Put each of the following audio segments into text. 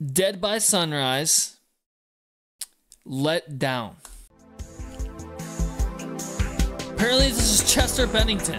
Dead by Sunrise, Let Down. Apparently, this is Chester Bennington.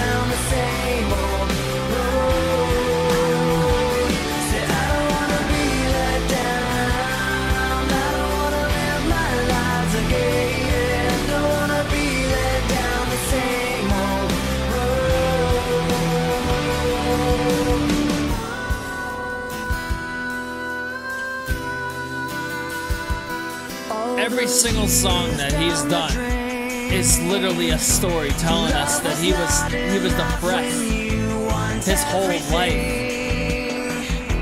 Every single song that he's done is literally a story telling us that he was he was depressed his whole life.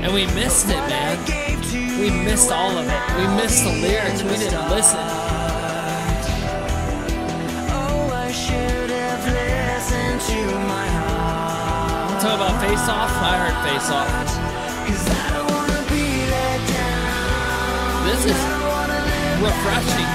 And we missed it, man. We missed all of it. We missed the lyrics. We didn't listen. Oh, I should have listened to my heart. Talk about face off. I heard face off. 'Cause I don't wanna be let down. This is refreshing.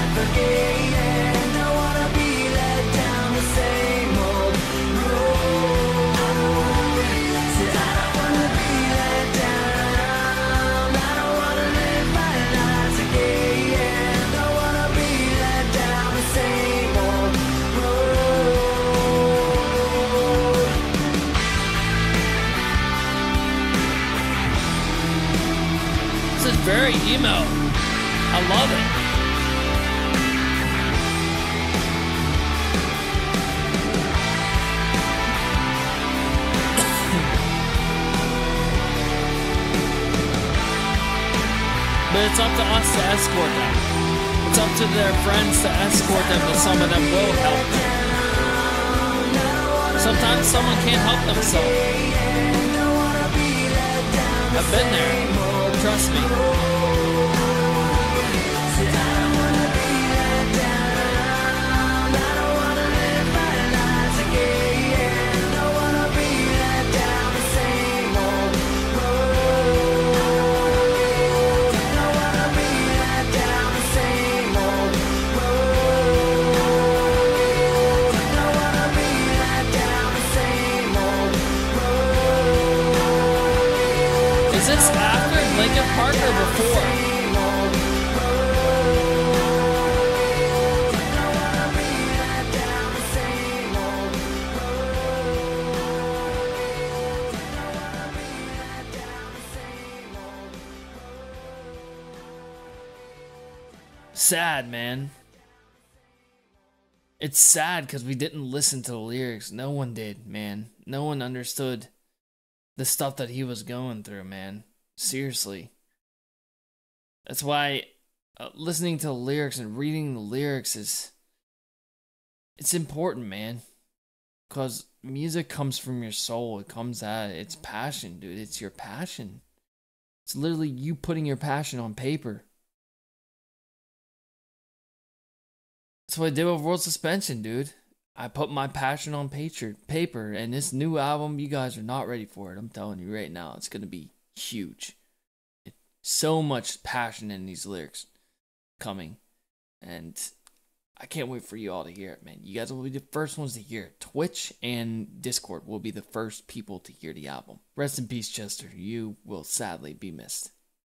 Very emo. I love it. But it's up to us to escort them. It's up to their friends to escort them, and some of them will help them. Sometimes someone can't help themselves. I've been there. Trust me. Is this after Linkin Park or before? Sad, man. It's sad because we didn't listen to the lyrics. No one did, man. No one understood the stuff that he was going through, man. Seriously. That's why uh, listening to the lyrics and reading the lyrics is it's important, man. Cuz music comes from your soul. It comes out it's passion, dude. It's your passion. It's literally you putting your passion on paper. That's what I did with World Suspension, dude. I put my passion on paper, and this new album, you guys are not ready for it. I'm telling you right now, it's gonna be huge. It, so much passion in these lyrics coming, and I can't wait for you all to hear it, man. You guys will be the first ones to hear it. Twitch and Discord will be the first people to hear the album. Rest in peace, Chester. You will sadly be missed.